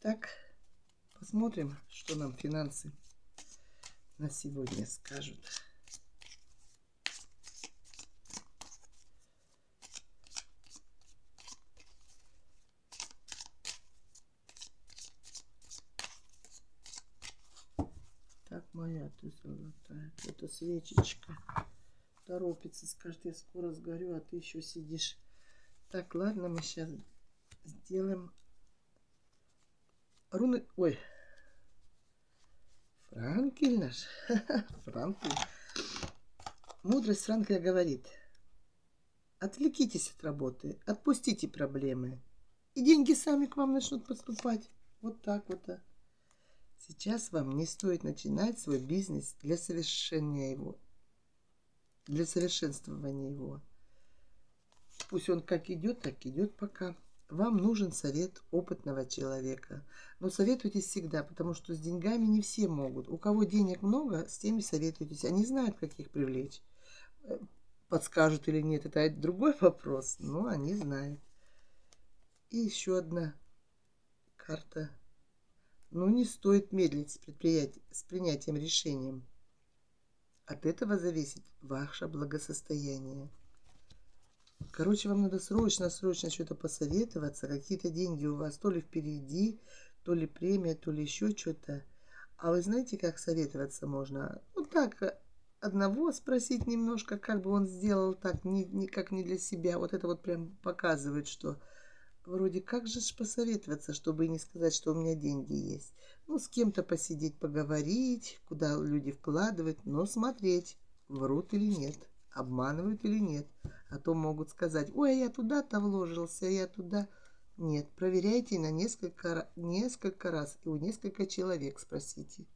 Так, посмотрим, что нам финансы на сегодня скажут. Так, моя ты золотая. Это свечечка. Торопится, скажет, я скоро сгорю, а ты еще сидишь. Так, ладно, мы сейчас сделаем руны... Ой. Франкель наш. Франкель. Мудрость Франкеля говорит. Отвлекитесь от работы, отпустите проблемы. И деньги сами к вам начнут поступать. Вот так вот. Сейчас вам не стоит начинать свой бизнес для совершения его. Для совершенствования его. Пусть он как идет, так идет пока. Вам нужен совет опытного человека. Но советуйтесь всегда, потому что с деньгами не все могут. У кого денег много, с теми советуйтесь. Они знают, как их привлечь. Э, подскажут или нет, это другой вопрос, но они знают. И еще одна карта. Но не стоит медлить с, с принятием решением. От этого зависит ваше благосостояние. Короче, вам надо срочно-срочно что-то посоветоваться. Какие-то деньги у вас то ли впереди, то ли премия, то ли еще что-то. А вы знаете, как советоваться можно? Ну так, одного спросить немножко, как бы он сделал так, не, никак не для себя. Вот это вот прям показывает, что вроде как же посоветоваться, чтобы не сказать, что у меня деньги есть. Ну, с кем-то посидеть, поговорить, куда люди вкладывать, но смотреть, врут или нет обманывают или нет. А то могут сказать, ой, а я туда-то вложился, а я туда... Нет, проверяйте на несколько, несколько раз и у несколько человек спросите.